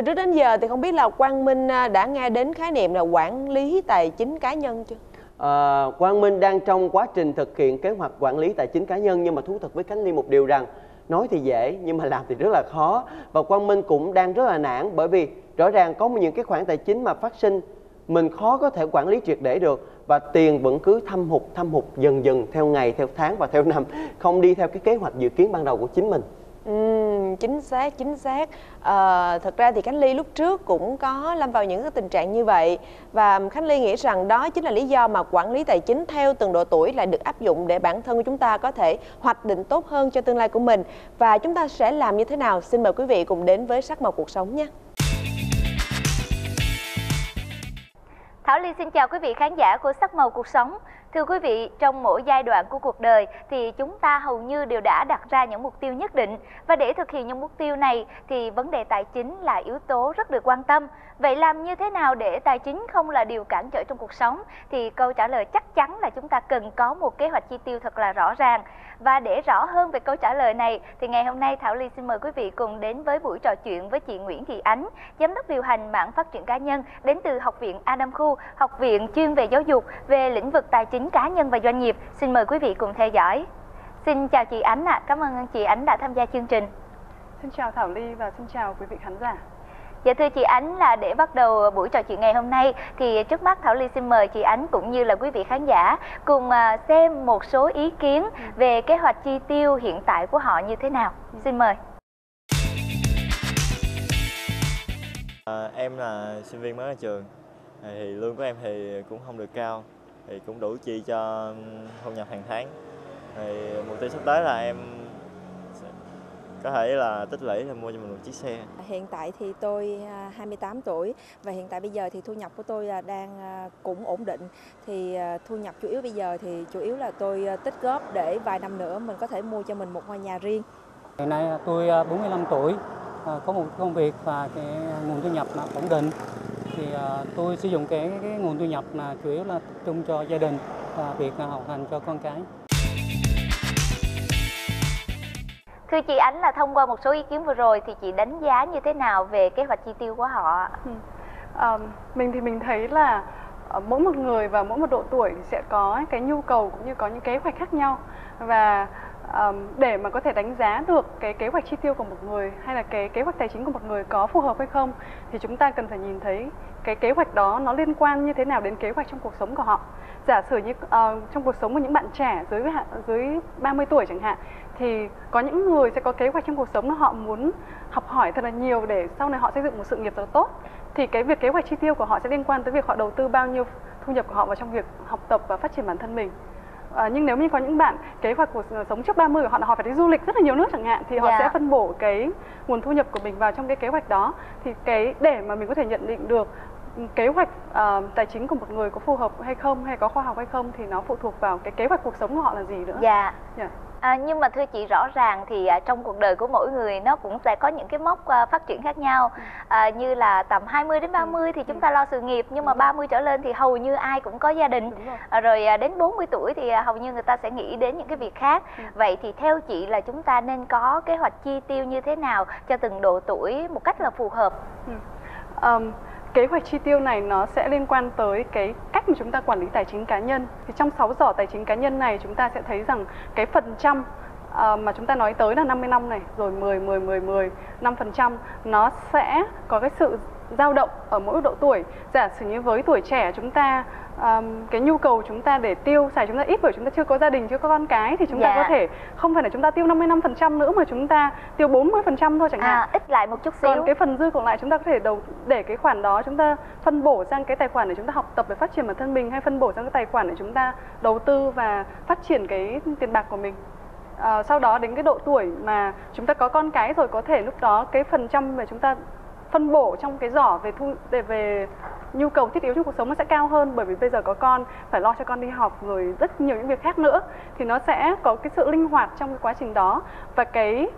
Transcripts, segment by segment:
từ trước đến giờ thì không biết là Quang Minh à, đã nghe đến khái niệm là quản lý tài chính cá nhân chưa? À, Quang Minh đang trong quá trình thực hiện kế hoạch quản lý tài chính cá nhân nhưng mà thú thật với Khánh Ly một điều rằng nói thì dễ nhưng mà làm thì rất là khó. Và Quang Minh cũng đang rất là nản bởi vì rõ ràng có những cái khoản tài chính mà phát sinh mình khó có thể quản lý triệt để được. Và tiền vẫn cứ thâm hụt thâm hụt dần dần theo ngày theo tháng và theo năm không đi theo cái kế hoạch dự kiến ban đầu của chính mình. Ừ, chính xác chính xác. À, thật ra thì khánh ly lúc trước cũng có lâm vào những cái tình trạng như vậy. Và khánh ly nghĩ rằng đó chính là lý do mà quản lý tài chính theo từng độ tuổi lại được áp dụng để bản thân của chúng ta có thể hoạch định tốt hơn cho tương lai của mình. Và chúng ta sẽ làm như thế nào? Xin mời quý vị cùng đến với sắc màu cuộc sống nhé. Thảo Ly xin chào quý vị khán giả của Sắc Màu Cuộc Sống. Thưa quý vị, trong mỗi giai đoạn của cuộc đời thì chúng ta hầu như đều đã đặt ra những mục tiêu nhất định và để thực hiện những mục tiêu này thì vấn đề tài chính là yếu tố rất được quan tâm. Vậy làm như thế nào để tài chính không là điều cản trở trong cuộc sống thì câu trả lời chắc chắn là chúng ta cần có một kế hoạch chi tiêu thật là rõ ràng. Và để rõ hơn về câu trả lời này thì ngày hôm nay Thảo Ly xin mời quý vị cùng đến với buổi trò chuyện với chị Nguyễn Thị Ánh, giám đốc điều hành mảng phát triển cá nhân đến từ Học viện A Nam Khu, học viện chuyên về giáo dục về lĩnh vực tài chính cá nhân và doanh nghiệp. Xin mời quý vị cùng theo dõi. Xin chào chị Ánh ạ, à. cảm ơn chị Ánh đã tham gia chương trình. Xin chào Thảo Ly và xin chào quý vị khán giả. Dạ thưa chị Ánh là để bắt đầu buổi trò chuyện ngày hôm nay thì trước mắt Thảo Ly xin mời chị Ánh cũng như là quý vị khán giả cùng à, xem một số ý kiến về kế hoạch chi tiêu hiện tại của họ như thế nào. Xin mời. À, em là sinh viên mới ra trường thì lương của em thì cũng không được cao thì cũng đủ chi cho thu nhập hàng tháng thì mục tiêu sắp tới là em có thể là tích lũy là mua cho mình một chiếc xe. Hiện tại thì tôi 28 à, tuổi và hiện tại bây giờ thì thu nhập của tôi là đang à, cũng ổn định. Thì à, thu nhập chủ yếu bây giờ thì chủ yếu là tôi tích góp để vài năm nữa mình có thể mua cho mình một ngôi nhà riêng. Hiện nay tôi 45 tuổi, có một công việc và cái nguồn thu nhập là ổn định. Thì tôi sử dụng cái, cái nguồn thu nhập là chủ yếu là tập trung cho gia đình và việc học hành cho con cái. Thưa chị Ánh là thông qua một số ý kiến vừa rồi thì chị đánh giá như thế nào về kế hoạch chi tiêu của họ? Ừ. À, mình thì mình thấy là ờ, mỗi một người và mỗi một độ tuổi sẽ có cái nhu cầu cũng như có những kế hoạch khác nhau và um, để mà có thể đánh giá được cái kế hoạch chi tiêu của một người hay là cái kế hoạch tài chính của một người có phù hợp hay không thì chúng ta cần phải nhìn thấy cái kế hoạch đó nó liên quan như thế nào đến kế hoạch trong cuộc sống của họ giả sử như uh, trong cuộc sống của những bạn trẻ dưới dưới 30 tuổi chẳng hạn thì có những người sẽ có kế hoạch trong cuộc sống là họ muốn học hỏi thật là nhiều để sau này họ xây dựng một sự nghiệp thật là tốt thì cái việc kế hoạch chi tiêu của họ sẽ liên quan tới việc họ đầu tư bao nhiêu thu nhập của họ vào trong việc học tập và phát triển bản thân mình À, nhưng nếu như có những bạn kế hoạch cuộc sống trước 30 của họ là họ phải đi du lịch rất là nhiều nước chẳng hạn thì họ yeah. Dạ. sẽ phân bổ cái nguồn thu nhập của mình vào trong cái kế hoạch đó thì cái để mà mình có thể nhận định được kế hoạch uh, tài chính của một người có phù hợp hay không hay có khoa học hay không thì nó phụ thuộc vào cái kế hoạch cuộc sống của họ là gì nữa. Dạ. Yeah. Yeah. À, nhưng mà thưa chị rõ ràng thì à, trong cuộc đời của mỗi người nó cũng sẽ có những cái mốc à, phát triển khác nhau ừ. à, như là tầm 20 đến 30 ừ. thì chúng ừ. ta lo sự nghiệp nhưng mà 30 trở lên thì hầu như ai cũng có gia đình rồi. À, rồi à, đến 40 tuổi thì à, hầu như người ta sẽ nghĩ đến những cái việc khác vậy thì theo chị là chúng ta nên có kế hoạch chi tiêu như thế nào cho từng độ tuổi một cách là phù hợp um, kế hoạch chi tiêu này nó sẽ liên quan tới cái cách mà chúng ta quản lý tài chính cá nhân. Thì trong 6 giỏ tài chính cá nhân này chúng ta sẽ thấy rằng cái phần trăm uh, mà chúng ta nói tới là 50 năm này, rồi 10 10 10 10 5% nó sẽ có cái sự dao động ở mỗi độ tuổi. Giả sử như với tuổi trẻ chúng ta um, cái nhu cầu chúng ta để tiêu xài chúng ta ít bởi chúng ta chưa có gia đình chưa có con cái thì chúng dạ. ta có thể không phải là chúng ta tiêu 55 phần trăm nữa mà chúng ta tiêu 40 phần trăm thôi chẳng hạn à, ít lại một chút xíu còn cái phần dư còn lại chúng ta có thể đầu để cái khoản đó chúng ta phân bổ sang cái tài khoản để chúng ta học tập để phát triển bản thân mình hay phân bổ sang cái tài khoản để chúng ta đầu tư và phát triển cái tiền bạc của mình à, sau đó đến cái độ tuổi mà chúng ta có con cái rồi có thể lúc đó cái phần trăm mà chúng ta phân bổ trong cái giỏ về thu để về nhu cầu thiết yếu trong cuộc sống nó sẽ cao hơn bởi vì bây giờ có con, phải lo cho con đi học rồi rất nhiều những việc khác nữa, thì nó sẽ có cái sự linh hoạt trong cái quá trình đó. Và cái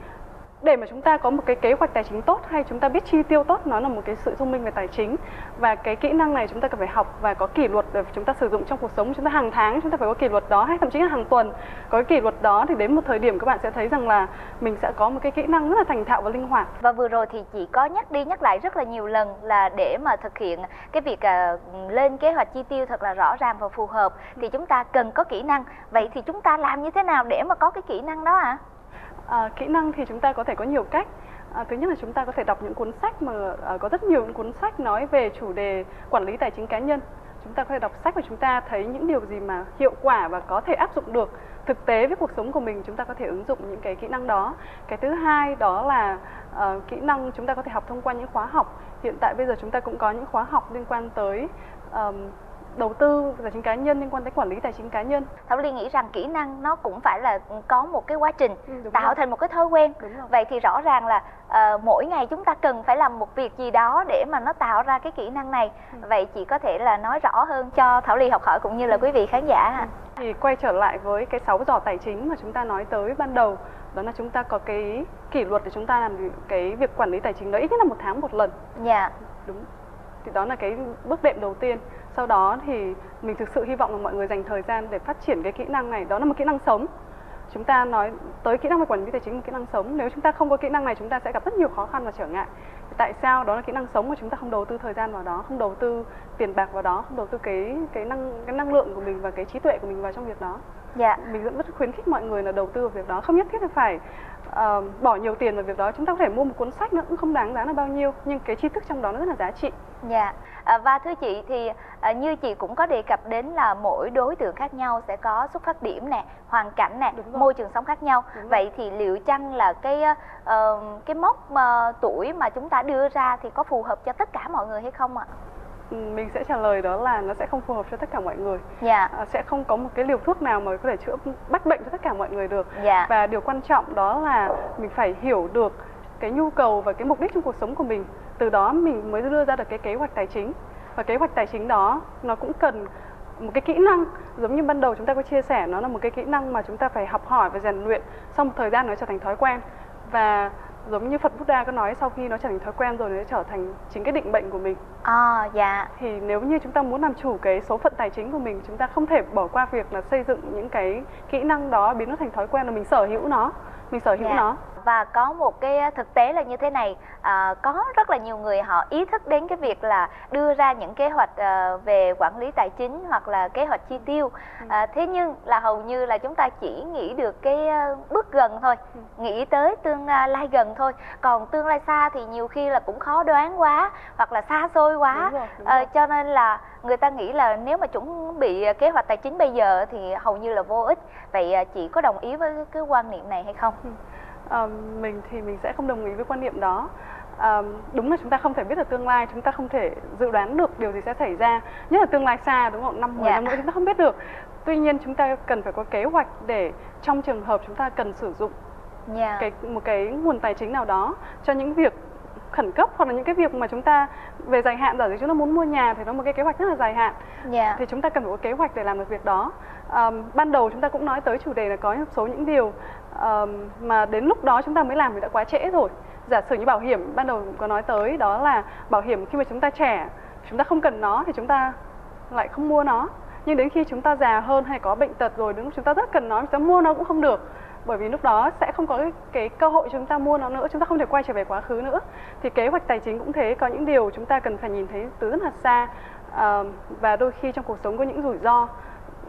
để mà chúng ta có một cái kế hoạch tài chính tốt hay chúng ta biết chi tiêu tốt nó là một cái sự thông minh về tài chính. Và cái kỹ năng này chúng ta cần phải học và có kỷ luật để chúng ta sử dụng trong cuộc sống. Chúng ta hàng tháng chúng ta phải có kỷ luật đó hay thậm chí là hàng tuần có cái kỷ luật đó thì đến một thời điểm các bạn sẽ thấy rằng là mình sẽ có một cái kỹ năng rất là thành thạo và linh hoạt. Và vừa rồi thì chị có nhắc đi nhắc lại rất là nhiều lần là để mà thực hiện cái việc à, lên kế hoạch chi tiêu thật là rõ ràng và phù hợp thì chúng ta cần có kỹ năng. Vậy thì chúng ta làm như thế nào để mà có cái kỹ năng đó ạ? à? À, kỹ năng thì chúng ta có thể có nhiều cách. À, thứ nhất là chúng ta có thể đọc những cuốn sách mà à, có rất nhiều những cuốn sách nói về chủ đề quản lý tài chính cá nhân. Chúng ta có thể đọc sách và chúng ta thấy những điều gì mà hiệu quả và có thể áp dụng được thực tế với cuộc sống của mình chúng ta có thể ứng dụng những cái kỹ năng đó. Cái thứ hai đó là uh, kỹ năng chúng ta có thể học thông qua những khóa học. Hiện tại bây giờ chúng ta cũng có những khóa học liên quan tới um, đầu tư tài chính cá nhân liên quan tới quản lý tài chính cá nhân. Thảo ly nghĩ rằng kỹ năng nó cũng phải là có một cái quá trình ừ, tạo rồi. thành một cái thói quen. Vậy thì rõ ràng là uh, mỗi ngày chúng ta cần phải làm một việc gì đó để mà nó tạo ra cái kỹ năng này. Ừ. vậy chị có thể là nói rõ hơn cho thảo ly học hỏi cũng như là quý vị khán giả ừ. thì quay trở lại với cái sáu giỏ tài chính mà chúng ta nói tới ban đầu đó là chúng ta có cái kỷ luật để chúng ta làm cái việc quản lý tài chính đó ít nhất là một tháng một lần. Dạ. Đúng. Thì đó là cái bước đệm đầu tiên sau đó thì mình thực sự hy vọng là mọi người dành thời gian để phát triển cái kỹ năng này. Đó là một kỹ năng sống. Chúng ta nói tới kỹ năng về quản lý tài chính một kỹ năng sống. Nếu chúng ta không có kỹ năng này chúng ta sẽ gặp rất nhiều khó khăn và trở ngại. Tại sao? Đó là kỹ năng sống mà chúng ta không đầu tư thời gian vào đó không đầu tư tiền bạc vào đó không đầu tư cái cái năng cái năng lượng của mình và cái trí tuệ của mình vào trong việc đó. Dạ. Mình vẫn rất khuyến khích mọi người là đầu tư vào việc đó. Không nhất thiết là phải uh, bỏ nhiều tiền vào việc đó chúng ta có thể mua một cuốn sách nữa cũng không đáng giá là bao nhiêu nhưng cái tri thức trong đó nó rất là giá trị. Dạ. À, và thưa chị thì à, như chị cũng có đề cập đến là mỗi đối tượng khác nhau sẽ có xuất phát điểm nè hoàn cảnh nè môi trường sống khác nhau. Đúng vậy thì liệu chăng là cái uh, cái mốc uh, tuổi mà chúng ta đưa ra thì có phù hợp cho tất cả mọi người hay không ạ mình sẽ trả lời đó là nó sẽ không phù hợp cho tất cả mọi người. Dạ. à, sẽ không có một cái liều thuốc nào mà có thể chữa bắt bệnh cho tất cả mọi người được. Dạ. và điều quan trọng đó là mình phải hiểu được cái nhu cầu và cái mục đích trong cuộc sống của mình. Từ đó mình mới đưa ra được cái kế hoạch tài chính. Và kế hoạch tài chính đó nó cũng cần một cái kỹ năng. Giống như ban đầu chúng ta có chia sẻ nó là một cái kỹ năng mà chúng ta phải học hỏi và rèn luyện sau một thời gian nó trở thành thói quen. Và giống như Phật Buddha có nói sau khi nó trở thành thói quen rồi nó sẽ trở thành chính cái định bệnh của mình. À dạ. Thì nếu như chúng ta muốn làm chủ cái số phận tài chính của mình, chúng ta không thể bỏ qua việc là xây dựng những cái kỹ năng đó biến nó thành thói quen là mình sở hữu nó, mình sở hữu dạ. nó và có một cái thực tế là như thế này à, có rất là nhiều người họ ý thức đến cái việc là đưa ra những kế hoạch à, về quản lý tài chính hoặc là kế hoạch chi tiêu ừ. à, thế nhưng là hầu như là chúng ta chỉ nghĩ được cái bước gần thôi ừ. nghĩ tới tương lai gần thôi còn tương lai xa thì nhiều khi là cũng khó đoán quá hoặc là xa xôi quá đúng rồi, đúng rồi. À, cho nên là người ta nghĩ là nếu mà chuẩn bị kế hoạch tài chính bây giờ thì hầu như là vô ích vậy chị có đồng ý với cái quan niệm này hay không? À, mình thì mình sẽ không đồng ý với quan niệm đó à, đúng là chúng ta không thể biết được tương lai chúng ta không thể dự đoán được điều gì sẽ xảy ra nhất là tương lai xa đúng không năm mười dạ. năm nữa chúng ta không biết được tuy nhiên chúng ta cần phải có kế hoạch để trong trường hợp chúng ta cần sử dụng yeah. Dạ. cái một cái nguồn tài chính nào đó cho những việc khẩn cấp hoặc là những cái việc mà chúng ta về dài hạn giả sử chúng ta muốn mua nhà thì nó một cái kế hoạch rất là dài hạn yeah. Dạ. thì chúng ta cần phải có kế hoạch để làm được việc đó um, ban đầu chúng ta cũng nói tới chủ đề là có một số những điều um, mà đến lúc đó chúng ta mới làm thì đã quá trễ rồi giả sử như bảo hiểm ban đầu có nói tới đó là bảo hiểm khi mà chúng ta trẻ chúng ta không cần nó thì chúng ta lại không mua nó nhưng đến khi chúng ta già hơn hay có bệnh tật rồi đúng chúng ta rất cần nó chúng ta mua nó cũng không được bởi vì lúc đó sẽ không có cái, cái cơ hội chúng ta mua nó nữa chúng ta không thể quay trở về quá khứ nữa thì kế hoạch tài chính cũng thế có những điều chúng ta cần phải nhìn thấy từ rất là xa à, và đôi khi trong cuộc sống có những rủi ro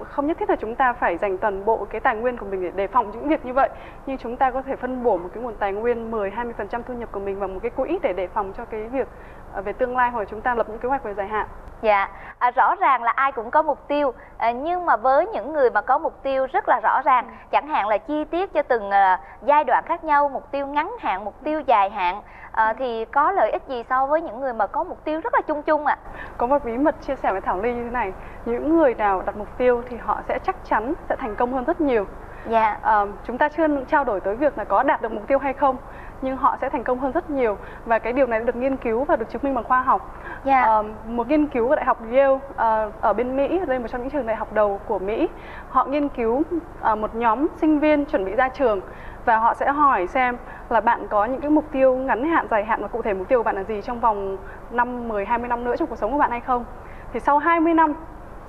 không nhất thiết là chúng ta phải dành toàn bộ cái tài nguyên của mình để đề phòng những việc như vậy nhưng chúng ta có thể phân bổ một cái nguồn tài nguyên 10 20% thu nhập của mình vào một cái quỹ để đề phòng cho cái việc ờ, về tương lai hoặc chúng ta lập những kế hoạch về dài hạn. Dạ, à, rõ ràng là ai cũng có mục tiêu à, nhưng mà với những người mà có mục tiêu rất là rõ ràng, ừ. chẳng hạn là chi tiết cho từng uh, giai đoạn khác nhau, mục tiêu ngắn hạn, mục tiêu dài hạn à, thì có lợi ích gì so với những người mà có mục tiêu rất là chung chung ạ? À? Có một bí mật chia sẻ với Thảo Ly như thế này, những người nào đặt mục tiêu thì họ sẽ chắc chắn sẽ thành công hơn rất nhiều. Dạ. À, chúng ta chưa trao đổi tới việc là có đạt được mục tiêu hay không nhưng họ sẽ thành công hơn rất nhiều và cái điều này được nghiên cứu và được chứng minh bằng khoa học. Dạ. Ờ, một nghiên cứu của đại học Yale ờ, ở bên Mỹ, đây là một trong những trường đại học đầu của Mỹ. Họ nghiên cứu ờ, một nhóm sinh viên chuẩn bị ra trường và họ sẽ hỏi xem là bạn có những cái mục tiêu ngắn hạn, dài hạn và cụ thể mục tiêu của bạn là gì trong vòng 5, 10, 20 năm nữa trong cuộc sống của bạn hay không. Thì sau 20 năm,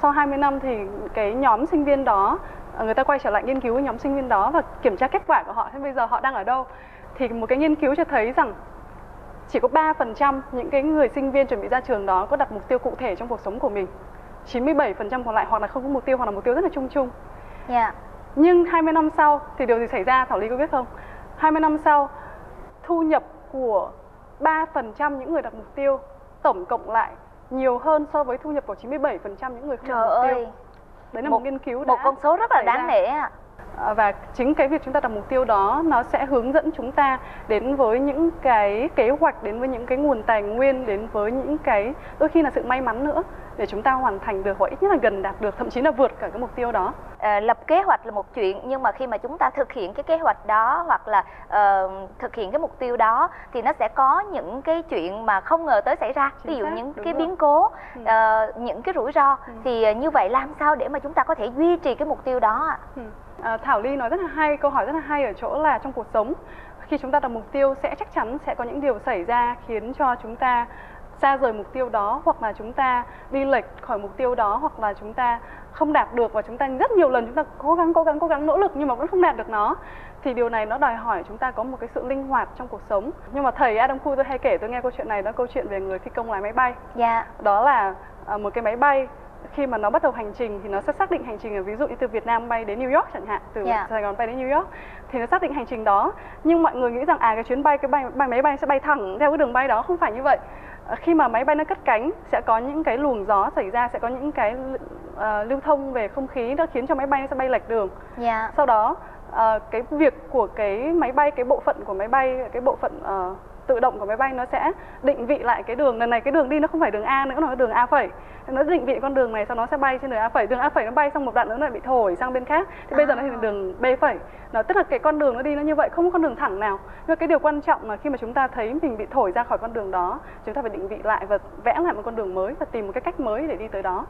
sau 20 năm thì cái nhóm sinh viên đó người ta quay trở lại nghiên cứu với nhóm sinh viên đó và kiểm tra kết quả của họ xem bây giờ họ đang ở đâu. Thì một cái nghiên cứu cho thấy rằng chỉ có 3% những cái người sinh viên chuẩn bị ra trường đó có đặt mục tiêu cụ thể trong cuộc sống của mình. 97% còn lại hoặc là không có mục tiêu hoặc là mục tiêu rất là chung chung. Dạ. Nhưng 20 năm sau thì điều gì xảy ra Thảo Ly có biết không? 20 năm sau thu nhập của 3% những người đặt mục tiêu tổng cộng lại nhiều hơn so với thu nhập của 97% những người không Trời đặt mục tiêu. ơi, Đấy là một- một, nghiên cứu một đã con số rất là đáng nể ạ. À, và chính cái việc chúng ta đặt mục tiêu đó nó sẽ hướng dẫn chúng ta đến với những cái kế hoạch đến với những cái nguồn tài nguyên đến với những cái đôi khi là sự may mắn nữa để chúng ta hoàn thành được hoặc ít nhất là gần đạt được thậm chí là vượt cả cái mục tiêu đó Ờ, lập kế hoạch là một chuyện nhưng mà khi mà chúng ta thực hiện cái kế hoạch đó hoặc là ờ, thực hiện cái mục tiêu đó thì nó sẽ có những cái chuyện mà không ngờ tới xảy ra Chính ví dụ xác, những cái rồi. biến cố Ừ. ờ, những cái rủi ro Ừ. thì ờ, như vậy làm sao để mà chúng ta có thể duy trì cái mục tiêu đó ạ Ừ. À, Thảo Ly nói rất là hay, câu hỏi rất là hay ở chỗ là trong cuộc sống. Khi chúng ta đặt mục tiêu sẽ chắc chắn sẽ có những điều xảy ra khiến cho chúng ta xa rời mục tiêu đó hoặc là chúng ta đi lệch khỏi mục tiêu đó hoặc là chúng ta không đạt được và chúng ta rất nhiều lần chúng ta cố gắng cố gắng cố gắng nỗ lực nhưng mà vẫn không đạt được nó. Thì điều này nó đòi hỏi chúng ta có một cái sự linh hoạt trong cuộc sống. Nhưng mà thầy Adam Khu tôi hay kể tôi nghe câu chuyện này đó câu chuyện về người phi công lái máy bay. Dạ. Đó là à, một cái máy bay khi mà nó bắt đầu hành trình thì nó sẽ xác định hành trình ở ví dụ như từ Việt Nam bay đến New York chẳng hạn từ Dạ. Sài Gòn bay đến New York thì nó xác định hành trình đó. Nhưng mọi người nghĩ rằng à cái chuyến bay cái bay, bay máy bay sẽ bay thẳng theo cái đường bay đó. Không phải như vậy. À, khi mà máy bay nó cất cánh sẽ có những cái luồng gió xảy ra sẽ có những cái ờ, lưu thông về không khí nó khiến cho máy bay nó sẽ bay lệch đường. Dạ. Sau đó ờ, cái việc của cái máy bay cái bộ phận của máy bay cái bộ phận ờ, tự động của máy bay nó sẽ định vị lại cái đường. Lần này cái đường đi nó không phải đường A nữa nó là đường A phẩy. Nó định vị con đường này sau nó sẽ bay trên đường A phẩy. Đường A phẩy nó bay xong một đoạn nữa nó lại bị thổi sang bên khác. Thì bây giờ nó thành đường B phẩy. Nó tức là cái con đường nó đi nó như vậy không có con đường thẳng nào. Nhưng cái điều quan trọng là khi mà chúng ta thấy mình bị thổi ra khỏi con đường đó chúng ta phải định vị lại và vẽ lại một con đường mới và tìm một cái cách mới để đi tới đó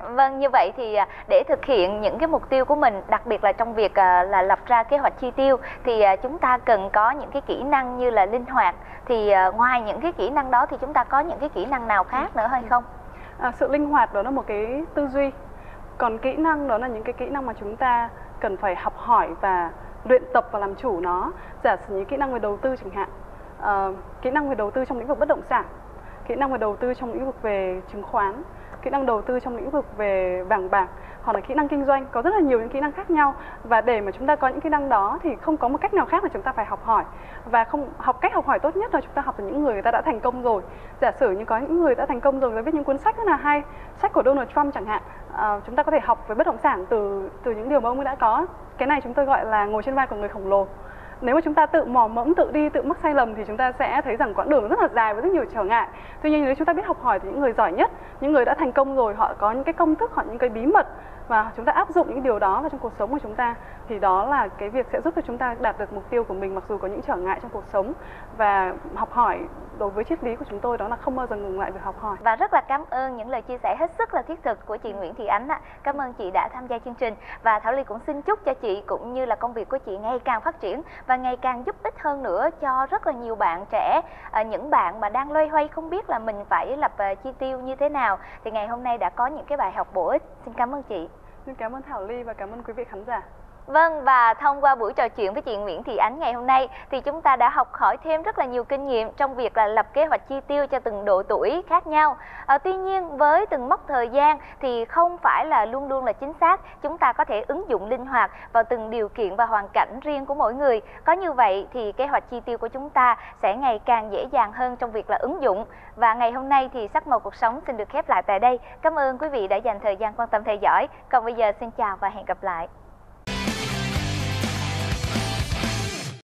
Vâng như vậy thì à, để thực hiện những cái mục tiêu của mình đặc biệt là trong việc à, là lập ra kế hoạch chi tiêu thì à, chúng ta cần có những cái kỹ năng như là linh hoạt. Thì à, ngoài những cái kỹ năng đó thì chúng ta có những cái kỹ năng nào khác nữa hay không? À, sự linh hoạt đó là một cái tư duy. Còn kỹ năng đó là những cái kỹ năng mà chúng ta cần phải học hỏi và luyện tập và làm chủ nó. Giả sử như kỹ năng về đầu tư chẳng hạn. Ờ, kỹ năng về đầu tư trong lĩnh vực bất động sản kỹ năng về đầu tư trong lĩnh vực về chứng khoán kỹ năng đầu tư trong lĩnh vực về vàng bạc hoặc là kỹ năng kinh doanh có rất là nhiều những kỹ năng khác nhau. Và để mà chúng ta có những kỹ năng đó thì không có một cách nào khác là chúng ta phải học hỏi. Và không học cách học hỏi tốt nhất là chúng ta học từ những người người ta đã thành công rồi. Giả sử như có những người đã thành công rồi người viết những cuốn sách rất là hay sách của Donald Trump chẳng hạn à, chúng ta có thể học về bất động sản từ từ những điều mà ông ấy đã có. Cái này chúng tôi gọi là ngồi trên vai của người khổng lồ nếu mà chúng ta tự mò mẫm, tự đi, tự mắc sai lầm thì chúng ta sẽ thấy rằng quãng đường rất là dài và rất nhiều trở ngại. Tuy nhiên, nếu chúng ta biết học hỏi từ những người giỏi nhất, những người đã thành công rồi, họ có những cái công thức, họ những cái bí mật và chúng ta áp dụng những điều đó vào trong cuộc sống của chúng ta, thì đó là cái việc sẽ giúp cho chúng ta đạt được mục tiêu của mình mặc dù có những trở ngại trong cuộc sống. Và học hỏi đối với triết lý của chúng tôi đó là không bao giờ ngừng lại việc học hỏi Và rất là cảm ơn những lời chia sẻ hết sức là thiết thực của chị Nguyễn Thị Ánh ạ. Cảm ơn chị đã tham gia chương trình và Thảo Ly cũng xin chúc cho chị cũng như là công việc của chị ngày càng phát triển và ngày càng giúp ích hơn nữa cho rất là nhiều bạn trẻ, à, những bạn mà đang loay hoay không biết là mình phải lập à, chi tiêu như thế nào thì ngày hôm nay đã có những cái bài học bổ ích. Xin cảm ơn chị. xin cảm ơn Thảo Ly và cảm ơn quý vị khán giả Vâng và thông qua buổi trò chuyện với chị Nguyễn Thị Ánh ngày hôm nay thì chúng ta đã học hỏi thêm rất là nhiều kinh nghiệm trong việc là lập kế hoạch chi tiêu cho từng độ tuổi khác nhau. À, tuy nhiên với từng mốc thời gian thì không phải là luôn luôn là chính xác, chúng ta có thể ứng dụng linh hoạt vào từng điều kiện và hoàn cảnh riêng của mỗi người. Có như vậy thì kế hoạch chi tiêu của chúng ta sẽ ngày càng dễ dàng hơn trong việc là ứng dụng. Và ngày hôm nay thì sắc màu cuộc sống xin được khép lại tại đây. Cảm ơn quý vị đã dành thời gian quan tâm theo dõi. Còn bây giờ xin chào và hẹn gặp lại.